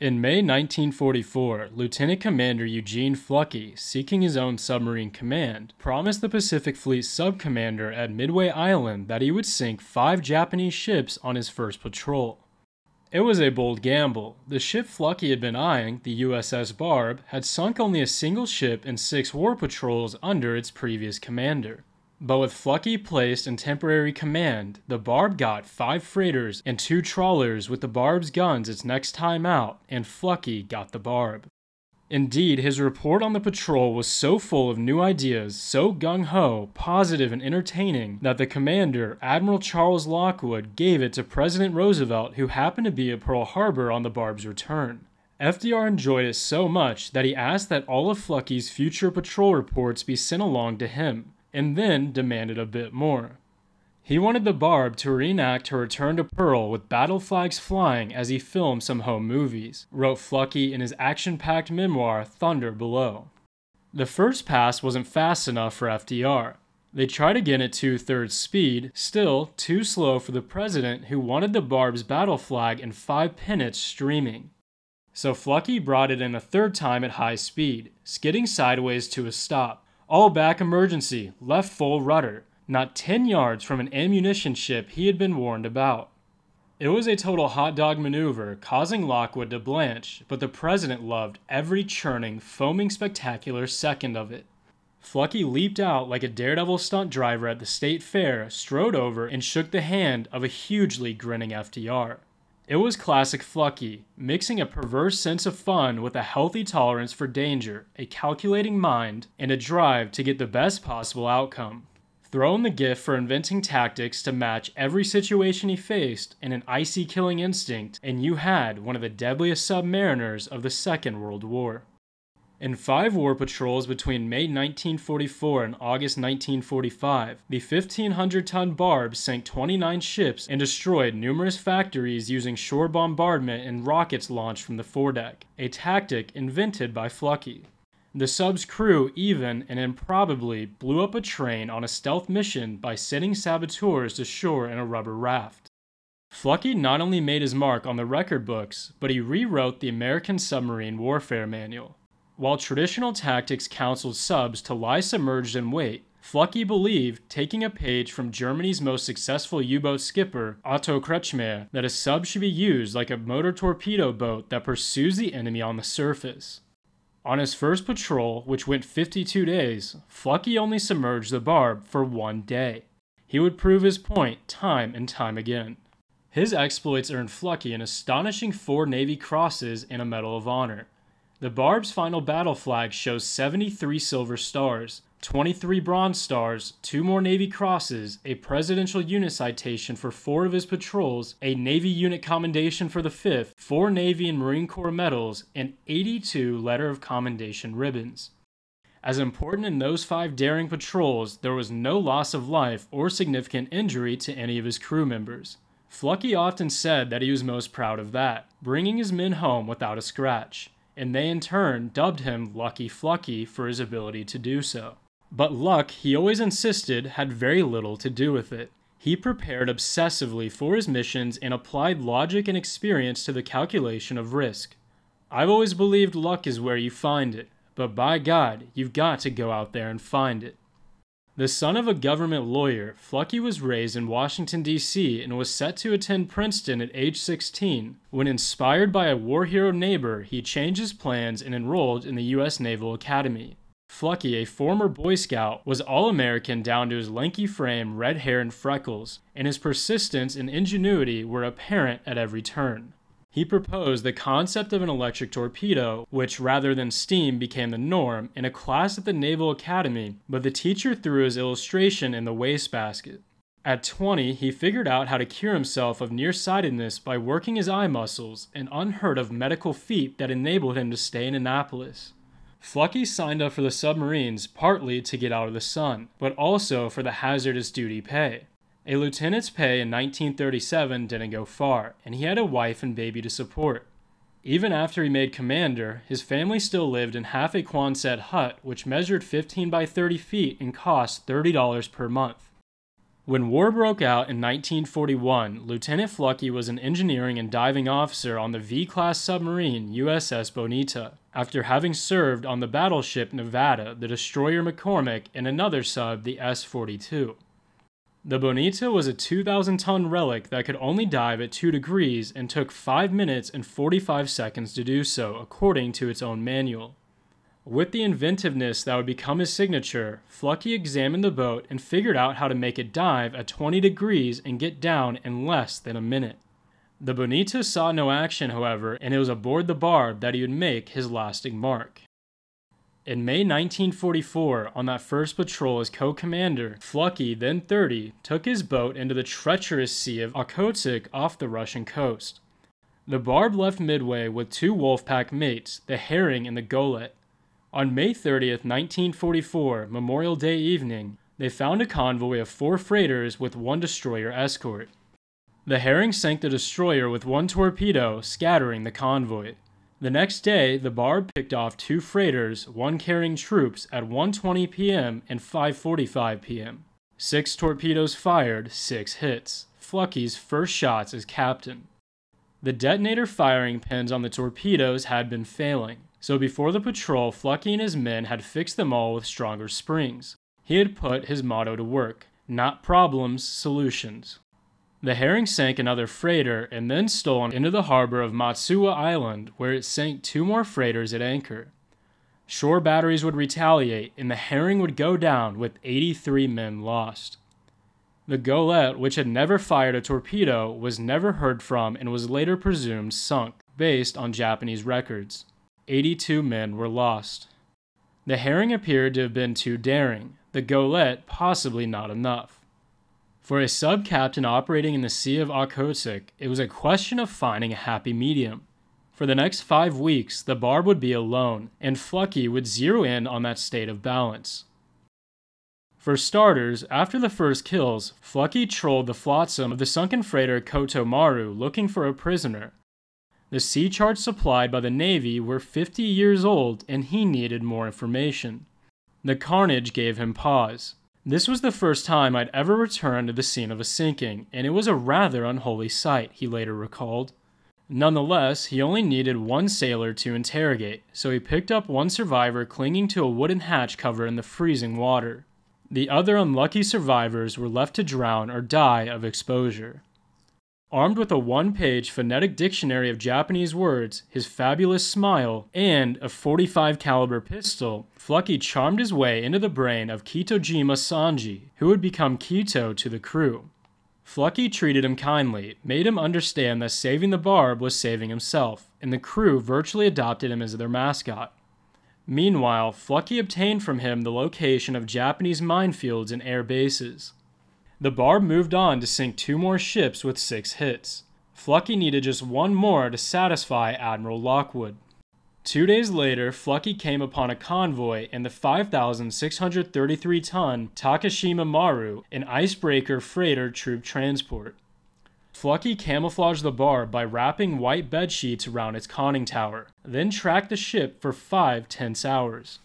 In May 1944, Lieutenant Commander Eugene Fluckey, seeking his own submarine command, promised the Pacific Fleet subcommander at Midway Island that he would sink five Japanese ships on his first patrol. It was a bold gamble. The ship Fluckey had been eyeing, the USS Barb, had sunk only a single ship and six war patrols under its previous commander. But with Fluckey placed in temporary command, the Barb got five freighters and two trawlers with the Barb's guns its next time out, and Fluckey got the Barb. Indeed, his report on the patrol was so full of new ideas, so gung ho, positive, and entertaining, that the commander, Admiral Charles Lockwood, gave it to President Roosevelt, who happened to be at Pearl Harbor on the Barb's return. FDR enjoyed it so much that he asked that all of Fluckey's future patrol reports be sent along to him and then demanded a bit more. He wanted the Barb to reenact her return to Pearl with battle flags flying as he filmed some home movies, wrote Fluckey in his action packed memoir Thunder Below. The first pass wasn't fast enough for FDR. They tried again at two thirds speed, still too slow for the president who wanted the Barb's battle flag and five pennants streaming. So Fluckey brought it in a third time at high speed, skidding sideways to a stop, all back emergency, left full rudder, not 10 yards from an ammunition ship he had been warned about. It was a total hot dog maneuver, causing Lockwood to blanch, but the president loved every churning, foaming spectacular second of it. Fluckey leaped out like a daredevil stunt driver at the state fair, strode over, and shook the hand of a hugely grinning FDR. It was classic Fluckey, mixing a perverse sense of fun with a healthy tolerance for danger, a calculating mind, and a drive to get the best possible outcome. Throw in the gift for inventing tactics to match every situation he faced and an icy killing instinct, and you had one of the deadliest submariners of the Second World War. In five war patrols between May 1944 and August 1945, the 1,500 ton Barb sank 29 ships and destroyed numerous factories using shore bombardment and rockets launched from the foredeck, a tactic invented by Fluckey. The sub's crew even and improbably blew up a train on a stealth mission by sending saboteurs to shore in a rubber raft. Fluckey not only made his mark on the record books, but he rewrote the American Submarine Warfare Manual. While traditional tactics counseled subs to lie submerged and wait, Fluckey believed, taking a page from Germany's most successful U boat skipper, Otto Kretschmer, that a sub should be used like a motor torpedo boat that pursues the enemy on the surface. On his first patrol, which went 52 days, Fluckey only submerged the Barb for one day. He would prove his point time and time again. His exploits earned Fluckey an astonishing four Navy Crosses and a Medal of Honor, the Barb's final battle flag shows 73 silver stars, 23 bronze stars, two more Navy crosses, a Presidential Unit Citation for four of his patrols, a Navy Unit Commendation for the fifth, four Navy and Marine Corps medals, and 82 Letter of Commendation ribbons. As important in those five daring patrols, there was no loss of life or significant injury to any of his crew members. Fluckey often said that he was most proud of that, bringing his men home without a scratch and they in turn dubbed him Lucky Fluckey for his ability to do so. But luck, he always insisted, had very little to do with it. He prepared obsessively for his missions and applied logic and experience to the calculation of risk. I've always believed luck is where you find it, but by God, you've got to go out there and find it. The son of a government lawyer, Fluckey was raised in Washington, D.C., and was set to attend Princeton at age 16. When inspired by a war hero neighbor, he changed his plans and enrolled in the U.S. Naval Academy. Fluckey, a former Boy Scout, was All American down to his lanky frame, red hair, and freckles, and his persistence and ingenuity were apparent at every turn. He proposed the concept of an electric torpedo, which rather than steam became the norm, in a class at the Naval Academy, but the teacher threw his illustration in the wastebasket. At 20, he figured out how to cure himself of nearsightedness by working his eye muscles, an unheard of medical feat that enabled him to stay in Annapolis. Fluckey signed up for the submarines partly to get out of the sun, but also for the hazardous duty pay. A lieutenant's pay in 1937 didn't go far, and he had a wife and baby to support. Even after he made commander, his family still lived in half a Quonset hut which measured 15 by 30 feet and cost $30 per month. When war broke out in 1941, Lieutenant Fluckey was an engineering and diving officer on the V class submarine USS Bonita, after having served on the battleship Nevada, the destroyer McCormick, and another sub, the S 42. The Bonita was a 2,000 ton relic that could only dive at 2 degrees and took 5 minutes and 45 seconds to do so, according to its own manual. With the inventiveness that would become his signature, Fluckey examined the boat and figured out how to make it dive at 20 degrees and get down in less than a minute. The Bonita saw no action, however, and it was aboard the Barb that he would make his lasting mark. In May 1944, on that first patrol as co commander, Fluckey, then 30, took his boat into the treacherous Sea of Okhotsk off the Russian coast. The Barb left Midway with two Wolfpack mates, the Herring and the Golet. On May 30th, 1944, Memorial Day evening, they found a convoy of four freighters with one destroyer escort. The Herring sank the destroyer with one torpedo, scattering the convoy. The next day, the Barb picked off two freighters, one carrying troops, at 1:20 p.m. and 5:45 p.m. Six torpedoes fired, six hits. Fluckey's first shots as captain. The detonator firing pins on the torpedoes had been failing. So before the patrol, Fluckey and his men had fixed them all with stronger springs. He had put his motto to work not problems, solutions. The Herring sank another freighter and then stole into the harbor of Matsuwa Island, where it sank two more freighters at anchor. Shore batteries would retaliate, and the Herring would go down with 83 men lost. The Golet, which had never fired a torpedo, was never heard from and was later presumed sunk, based on Japanese records. 82 men were lost. The Herring appeared to have been too daring, the Golet possibly not enough. For a sub captain operating in the Sea of Okhotsk, it was a question of finding a happy medium. For the next five weeks, the Barb would be alone, and Fluckey would zero in on that state of balance. For starters, after the first kills, Fluckey trolled the flotsam of the sunken freighter Koto Maru looking for a prisoner, the sea charts supplied by the Navy were 50 years old and he needed more information. The carnage gave him pause. This was the first time I'd ever returned to the scene of a sinking, and it was a rather unholy sight, he later recalled. Nonetheless, he only needed one sailor to interrogate, so he picked up one survivor clinging to a wooden hatch cover in the freezing water. The other unlucky survivors were left to drown or die of exposure. Armed with a one page phonetic dictionary of Japanese words, his fabulous smile, and a 45 caliber pistol, Fluckey charmed his way into the brain of Kitojima Sanji, who would become Kito to the crew. Fluckey treated him kindly, made him understand that saving the barb was saving himself, and the crew virtually adopted him as their mascot. Meanwhile, Fluckey obtained from him the location of Japanese minefields and air bases. The Barb moved on to sink two more ships with six hits. Fluckey needed just one more to satisfy Admiral Lockwood. Two days later, Fluckey came upon a convoy in the 5,633 ton Takashima Maru, an icebreaker freighter troop transport. Fluckey camouflaged the barb by wrapping white bed sheets around its conning tower, then tracked the ship for five tense hours.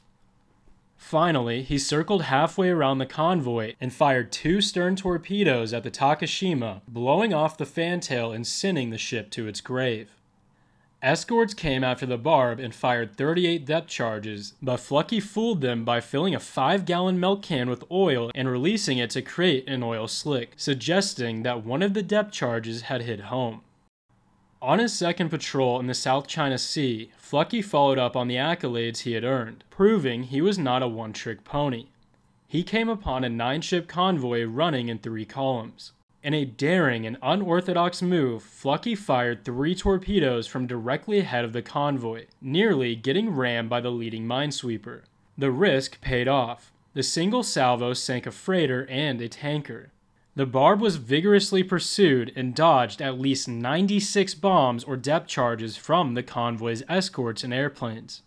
Finally, he circled halfway around the convoy and fired two stern torpedoes at the Takashima, blowing off the fantail and sending the ship to its grave. Escorts came after the Barb and fired 38 depth charges, but Fluckey fooled them by filling a 5 gallon milk can with oil and releasing it to create an oil slick, suggesting that one of the depth charges had hit home. On his second patrol in the South China Sea, Fluckey followed up on the accolades he had earned, proving he was not a one trick pony. He came upon a nine ship convoy running in three columns. In a daring and unorthodox move, Fluckey fired three torpedoes from directly ahead of the convoy, nearly getting rammed by the leading minesweeper. The risk paid off. The single salvo sank a freighter and a tanker. The Barb was vigorously pursued and dodged at least 96 bombs or depth charges from the convoy's escorts and airplanes.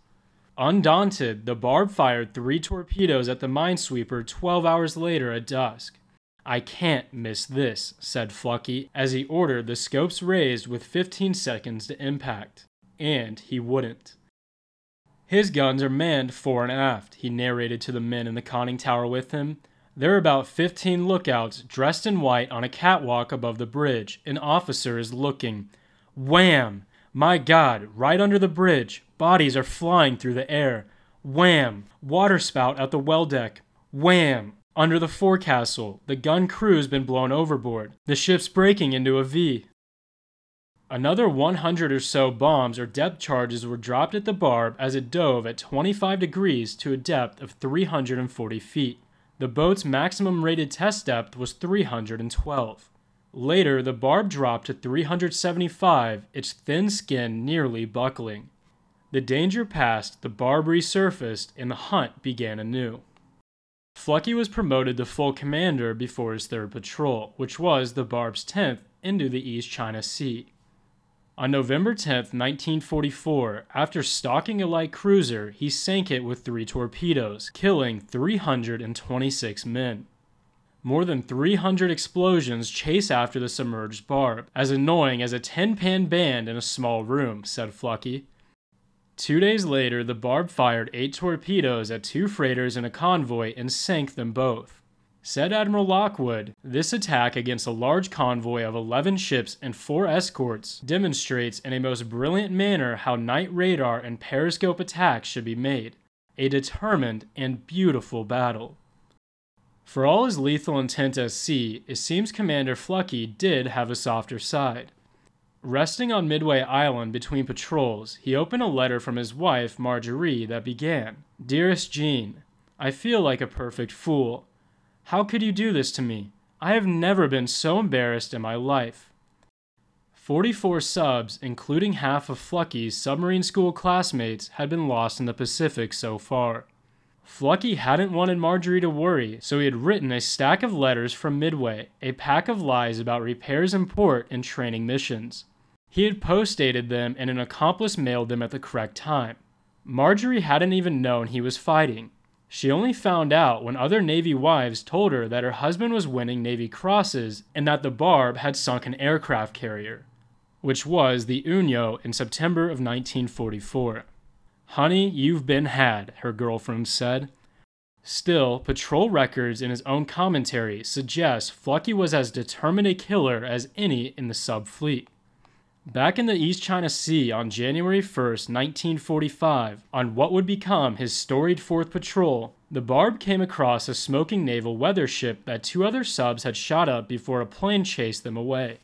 Undaunted, the Barb fired three torpedoes at the minesweeper 12 hours later at dusk. I can't miss this, said Fluckey, as he ordered the scopes raised with 15 seconds to impact. And he wouldn't. His guns are manned fore and aft, he narrated to the men in the conning tower with him. There are about 15 lookouts dressed in white on a catwalk above the bridge. An officer is looking. Wham! My God, right under the bridge. Bodies are flying through the air. Wham! Water spout at the well deck. Wham! Under the forecastle, the gun crew's been blown overboard. The ship's breaking into a V. Another 100 or so bombs or depth charges were dropped at the barb as it dove at 25 degrees to a depth of 340 feet. The boat's maximum rated test depth was 312. Later, the barb dropped to 375, its thin skin nearly buckling. The danger passed, the barb resurfaced, and the hunt began anew. Fluckey was promoted to full commander before his third patrol, which was the Barb's 10th into the East China Sea. On November 10, 1944, after stalking a light cruiser, he sank it with three torpedoes, killing 326 men. More than 300 explosions chase after the submerged barb, as annoying as a 10 pan band in a small room, said Fluckey. Two days later, the Barb fired eight torpedoes at two freighters and a convoy and sank them both. Said Admiral Lockwood, this attack against a large convoy of 11 ships and four escorts demonstrates in a most brilliant manner how night radar and periscope attacks should be made. A determined and beautiful battle. For all his lethal intent at sea, it seems Commander Fluckey did have a softer side. Resting on Midway Island between patrols, he opened a letter from his wife, Marjorie, that began Dearest Jean, I feel like a perfect fool. How could you do this to me? I have never been so embarrassed in my life. 44 subs, including half of Fluckey's submarine school classmates, had been lost in the Pacific so far. Fluckey hadn't wanted Marjorie to worry, so he had written a stack of letters from Midway, a pack of lies about repairs in port and training missions. He had post-dated them and an accomplice mailed them at the correct time. Marjorie hadn't even known he was fighting. She only found out when other Navy wives told her that her husband was winning Navy crosses and that the Barb had sunk an aircraft carrier, which was the Unyo in September of 1944. Honey, you've been had, her girlfriend said. Still, patrol records in his own commentary suggest Fluckey was as determined a killer as any in the sub fleet. Back in the East China Sea on January 1, 1945, on what would become his storied 4th Patrol, the Barb came across a smoking naval weather ship that two other subs had shot up before a plane chased them away.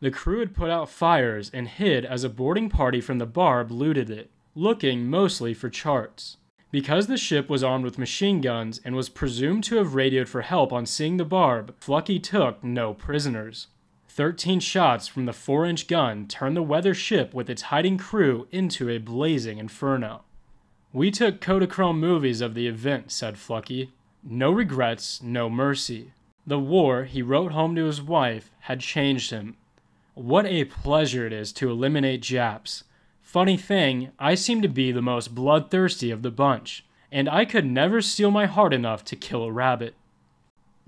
The crew had put out fires and hid as a boarding party from the Barb looted it, looking mostly for charts. Because the ship was armed with machine guns and was presumed to have radioed for help on seeing the Barb, Fluckey took no prisoners. 13 shots from the 4 inch gun turned the weather ship with its hiding crew into a blazing inferno. We took Kodachrome movies of the event, said Fluckey. No regrets, no mercy. The war, he wrote home to his wife, had changed him. What a pleasure it is to eliminate Japs. Funny thing, I seem to be the most bloodthirsty of the bunch, and I could never steel my heart enough to kill a rabbit.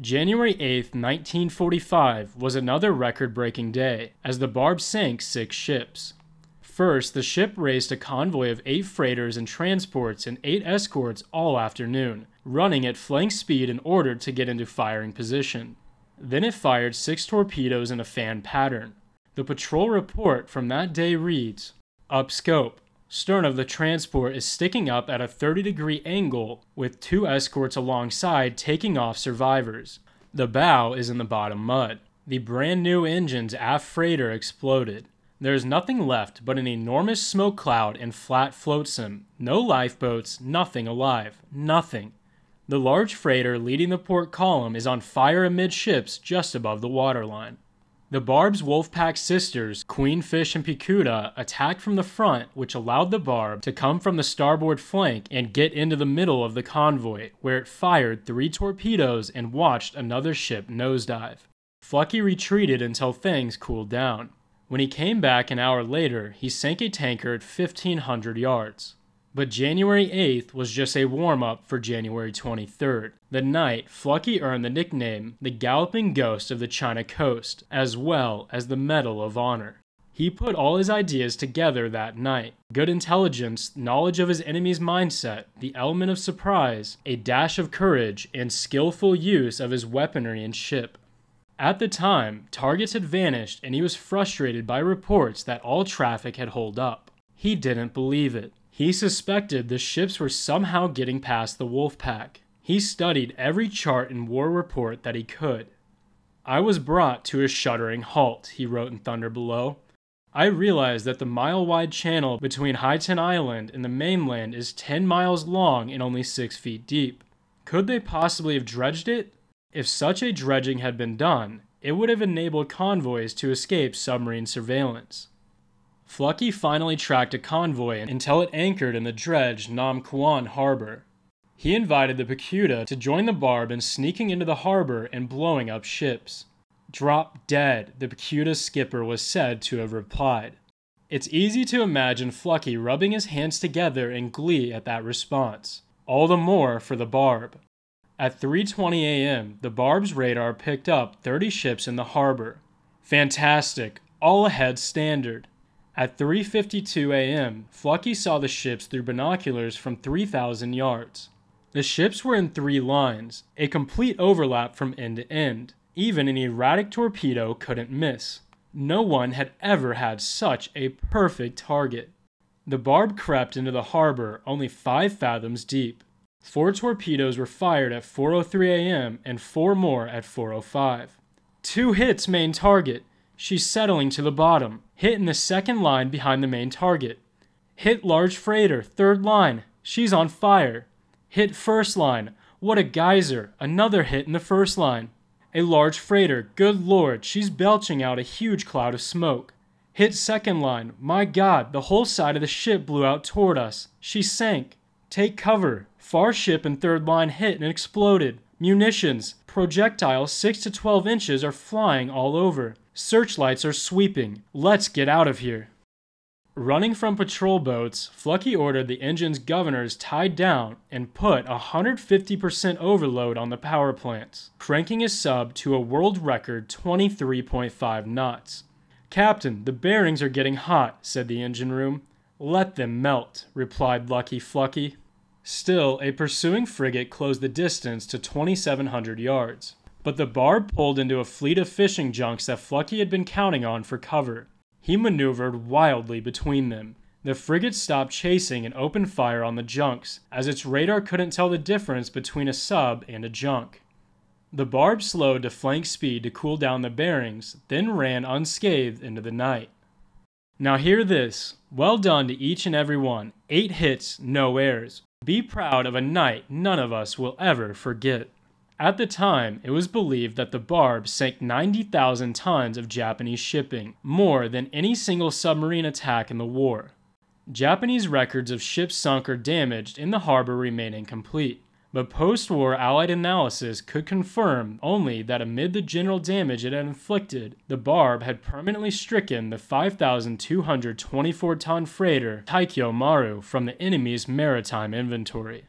January 8, 1945 was another record-breaking day as the Barb sank six ships. First, the ship raced a convoy of eight freighters and transports and eight escorts all afternoon, running at flank speed in order to get into firing position. Then it fired six torpedoes in a fan pattern. The patrol report from that day reads, Up scope, Stern of the transport is sticking up at a 30 degree angle with two escorts alongside taking off survivors. The bow is in the bottom mud. The brand new engine's aft freighter exploded. There is nothing left but an enormous smoke cloud and flat flotsam. No lifeboats, nothing alive. Nothing. The large freighter leading the port column is on fire amidships just above the waterline. The Barb's Wolfpack sisters, Queenfish and Picuda, attacked from the front, which allowed the Barb to come from the starboard flank and get into the middle of the convoy, where it fired three torpedoes and watched another ship nosedive. Fluckey retreated until things cooled down. When he came back an hour later, he sank a tanker at 1500 yards. But January 8th was just a warm up for January 23rd, the night Fluckey earned the nickname the Galloping Ghost of the China Coast, as well as the Medal of Honor. He put all his ideas together that night good intelligence, knowledge of his enemy's mindset, the element of surprise, a dash of courage, and skillful use of his weaponry and ship. At the time, targets had vanished and he was frustrated by reports that all traffic had holed up. He didn't believe it. He suspected the ships were somehow getting past the wolf pack. He studied every chart and war report that he could. I was brought to a shuddering halt, he wrote in Thunder Below. I realized that the mile wide channel between Haitan Island and the mainland is 10 miles long and only 6 feet deep. Could they possibly have dredged it? If such a dredging had been done, it would have enabled convoys to escape submarine surveillance. Fluckey finally tracked a convoy until it anchored in the dredged Nam Quan harbor. He invited the Picuda to join the Barb in sneaking into the harbor and blowing up ships. Drop dead, the Picuda's skipper was said to have replied. It's easy to imagine Fluckey rubbing his hands together in glee at that response. All the more for the Barb. At 3:20 a.m., the Barb's radar picked up 30 ships in the harbor. Fantastic, all ahead standard. At 3:52 a.m., Fluckey saw the ships through binoculars from 3,000 yards. The ships were in three lines, a complete overlap from end to end. Even an erratic torpedo couldn't miss. No one had ever had such a perfect target. The barb crept into the harbor only five fathoms deep. Four torpedoes were fired at 4:03 a.m. and four more at 4:05. Two hits main target. She's settling to the bottom. Hit in the second line behind the main target. Hit large freighter, third line. She's on fire. Hit first line. What a geyser. Another hit in the first line. A large freighter. Good lord, she's belching out a huge cloud of smoke. Hit second line. My god, the whole side of the ship blew out toward us. She sank. Take cover. Far ship and third line hit and exploded. Munitions. Projectiles 6 to 12 inches are flying all over. Searchlights are sweeping. Let's get out of here. Running from patrol boats, Fluckey ordered the engine's governors tied down and put a 150% overload on the power plants, cranking his sub to a world record 23.5 knots. Captain, the bearings are getting hot, said the engine room. Let them melt, replied Lucky Fluckey. Still, a pursuing frigate closed the distance to 2,700 yards. But the barb pulled into a fleet of fishing junks that Fluckey had been counting on for cover. He maneuvered wildly between them. The frigate stopped chasing and opened fire on the junks, as its radar couldn't tell the difference between a sub and a junk. The barb slowed to flank speed to cool down the bearings, then ran unscathed into the night. Now hear this. Well done to each and every one. Eight hits, no errors. Be proud of a night none of us will ever forget. At the time, it was believed that the Barb sank 90,000 tons of Japanese shipping, more than any single submarine attack in the war. Japanese records of ships sunk or damaged in the harbor remain incomplete, but post war Allied analysis could confirm only that amid the general damage it had inflicted, the Barb had permanently stricken the 5,224 ton freighter Taikyo Maru from the enemy's maritime inventory.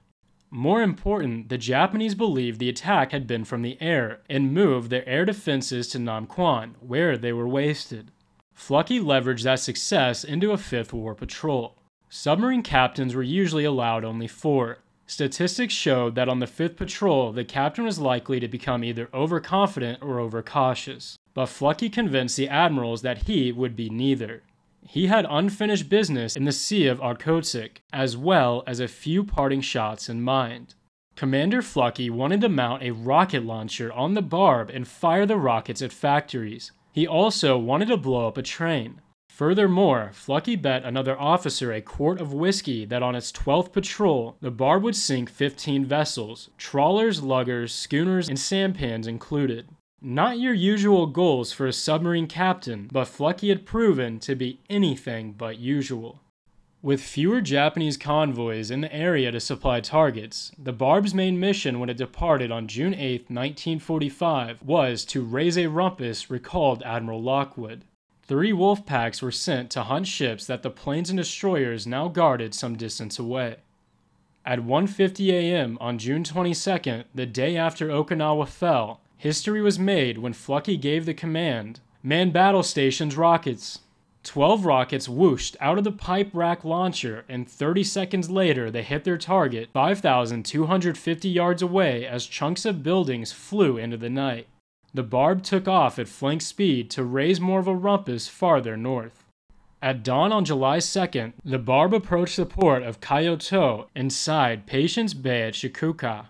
More important, the Japanese believed the attack had been from the air and moved their air defenses to Namquan, where they were wasted. Fluckey leveraged that success into a fifth war patrol. Submarine captains were usually allowed only four. Statistics showed that on the fifth patrol, the captain was likely to become either overconfident or overcautious. But Fluckey convinced the admirals that he would be neither. He had unfinished business in the Sea of Okhotsk, as well as a few parting shots in mind. Commander Fluckey wanted to mount a rocket launcher on the Barb and fire the rockets at factories. He also wanted to blow up a train. Furthermore, Fluckey bet another officer a quart of whiskey that on its 12th patrol, the Barb would sink 15 vessels, trawlers, luggers, schooners, and sampans included. Not your usual goals for a submarine captain, but Fluckey had proven to be anything but usual. With fewer Japanese convoys in the area to supply targets, the Barb's main mission when it departed on June 8, 1945, was to raise a rumpus, recalled Admiral Lockwood. Three wolf packs were sent to hunt ships that the planes and destroyers now guarded some distance away. At 1:50 a.m. on June 22nd, the day after Okinawa fell, History was made when Fluckey gave the command Man battle stations rockets. 12 rockets whooshed out of the pipe rack launcher, and 30 seconds later they hit their target 5,250 yards away as chunks of buildings flew into the night. The Barb took off at flank speed to raise more of a rumpus farther north. At dawn on July 2nd, the Barb approached the port of Kyoto inside Patience Bay at Shikuka.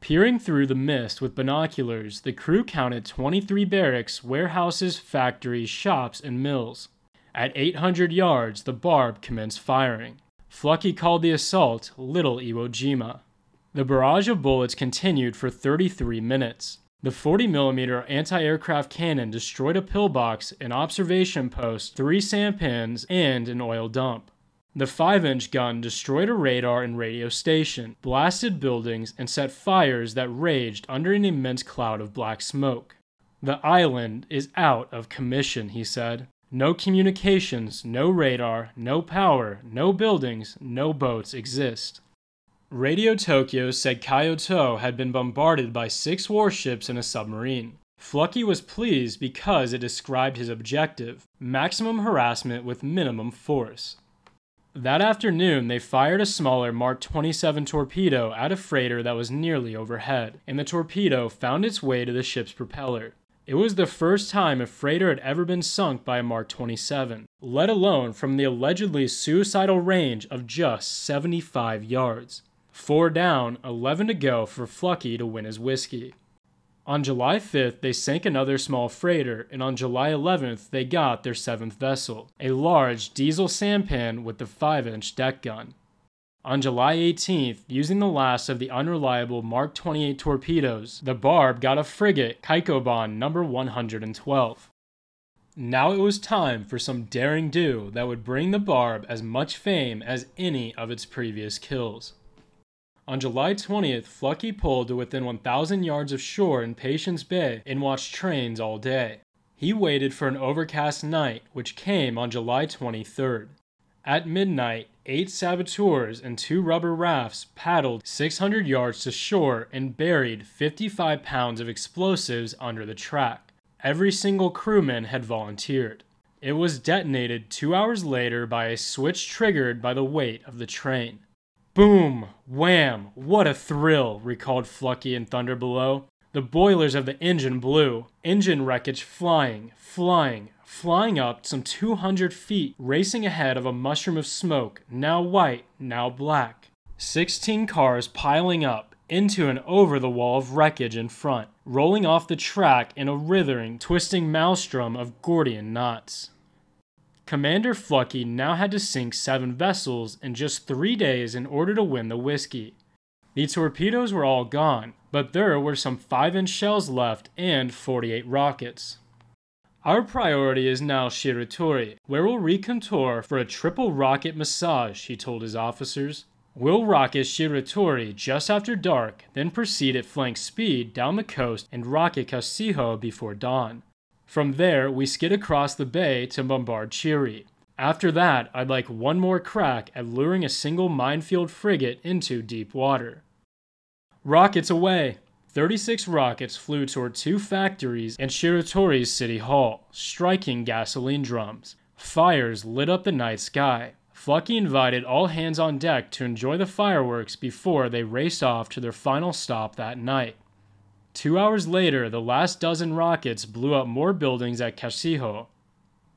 Peering through the mist with binoculars, the crew counted 23 barracks, warehouses, factories, shops, and mills. At 800 yards, the Barb commenced firing. Fluckey called the assault Little Iwo Jima. The barrage of bullets continued for 33 minutes. The 40mm anti aircraft cannon destroyed a pillbox, an observation post, three sampans, and an oil dump. The 5 inch gun destroyed a radar and radio station, blasted buildings, and set fires that raged under an immense cloud of black smoke. The island is out of commission, he said. No communications, no radar, no power, no buildings, no boats exist. Radio Tokyo said Kyoto had been bombarded by six warships and a submarine. Fluckey was pleased because it described his objective maximum harassment with minimum force. That afternoon, they fired a smaller Mark 27 torpedo at a freighter that was nearly overhead, and the torpedo found its way to the ship's propeller. It was the first time a freighter had ever been sunk by a Mark 27, let alone from the allegedly suicidal range of just 75 yards. Four down, 11 to go for Fluckey to win his whiskey. On July 5th, they sank another small freighter, and on July 11th, they got their seventh vessel, a large diesel sampan with the 5 inch deck gun. On July 18th, using the last of the unreliable Mark 28 torpedoes, the Barb got a frigate, Kaibokan number 112. Now it was time for some daring do that would bring the Barb as much fame as any of its previous kills. On July 20th, Fluckey pulled to within 1,000 yards of shore in Patience Bay and watched trains all day. He waited for an overcast night, which came on July 23rd. At midnight, eight saboteurs and two rubber rafts paddled 600 yards to shore and buried 55 pounds of explosives under the track. Every single crewman had volunteered. It was detonated two hours later by a switch triggered by the weight of the train. Boom! Wham! What a thrill, recalled Fluckey and Thunder Below. The boilers of the engine blew, engine wreckage flying, flying, flying up some 200 feet, racing ahead of a mushroom of smoke, now white, now black. 16 cars piling up into and over the wall of wreckage in front, rolling off the track in a writhing, twisting maelstrom of Gordian knots. Commander Fluckey now had to sink seven vessels in just three days in order to win the whiskey. The torpedoes were all gone, but there were some 5 inch shells left and 48 rockets. Our priority is now Shiratori, where we'll recontour for a triple rocket massage, he told his officers. We'll rocket Shiratori just after dark, then proceed at flank speed down the coast and rocket Kashio before dawn. From there, we skid across the bay to bombard Chiri. After that, I'd like one more crack at luring a single minefield frigate into deep water. Rockets away! 36 rockets flew toward two factories and Shiratori's city hall, striking gasoline drums. Fires lit up the night sky. Fluckey invited all hands on deck to enjoy the fireworks before they raced off to their final stop that night. Two hours later, the last dozen rockets blew up more buildings at Kashio.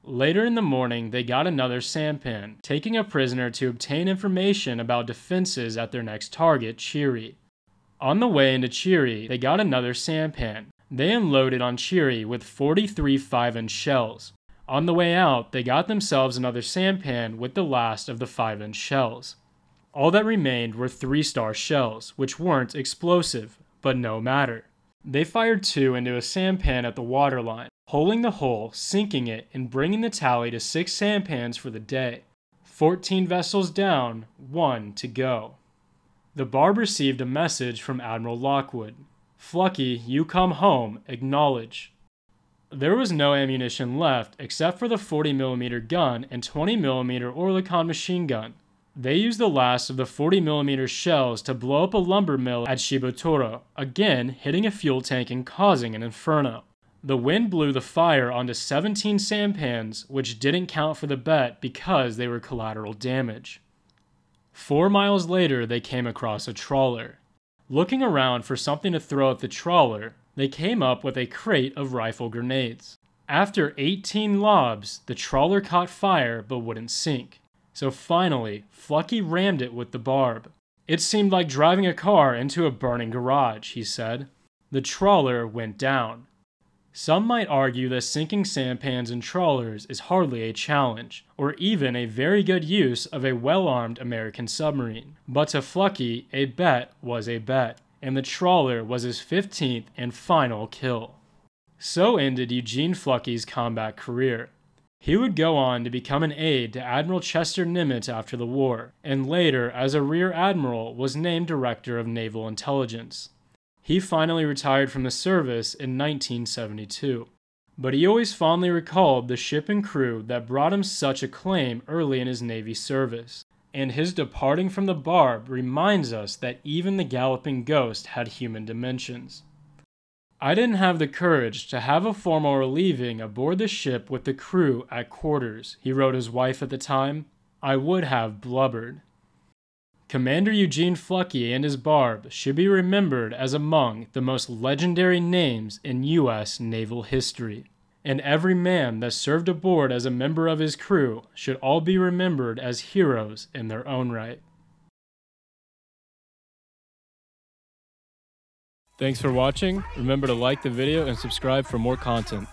Later in the morning, they got another sampan, taking a prisoner to obtain information about defenses at their next target, Chiri. On the way into Chiri, they got another sampan. They unloaded on Chiri with 43 5 inch shells. On the way out, they got themselves another sampan with the last of the 5 inch shells. All that remained were 3 star shells, which weren't explosive, but no matter. They fired two into a sampan at the waterline, holing the hole, sinking it, and bringing the tally to six sampans for the day. Fourteen vessels down, one to go. The Barb received a message from Admiral Lockwood. Fluckey, you come home, acknowledge. There was no ammunition left except for the 40mm gun and 20mm Oerlikon machine gun. They used the last of the 40mm shells to blow up a lumber mill at Shibutaro, again hitting a fuel tank and causing an inferno. The wind blew the fire onto 17 sampans, which didn't count for the bet because they were collateral damage. Four miles later, they came across a trawler. Looking around for something to throw at the trawler, they came up with a crate of rifle grenades. After 18 lobs, the trawler caught fire but wouldn't sink. So finally, Fluckey rammed it with the barb. It seemed like driving a car into a burning garage, he said. The trawler went down. Some might argue that sinking sampans and trawlers is hardly a challenge, or even a very good use of a well armed American submarine. But to Fluckey, a bet was a bet, and the trawler was his 15th and final kill. So ended Eugene Fluckey's combat career. He would go on to become an aide to Admiral Chester Nimitz after the war, and later, as a Rear Admiral, was named Director of Naval Intelligence. He finally retired from the service in 1972. But he always fondly recalled the ship and crew that brought him such acclaim early in his Navy service. And his departing from the Barb reminds us that even the Galloping Ghost had human dimensions. I didn't have the courage to have a formal relieving aboard the ship with the crew at quarters, he wrote his wife at the time. I would have blubbered. Commander Eugene Fluckey and his barb should be remembered as among the most legendary names in U.S. naval history. And every man that served aboard as a member of his crew should all be remembered as heroes in their own right. Thanks for watching. Remember to like the video and subscribe for more content.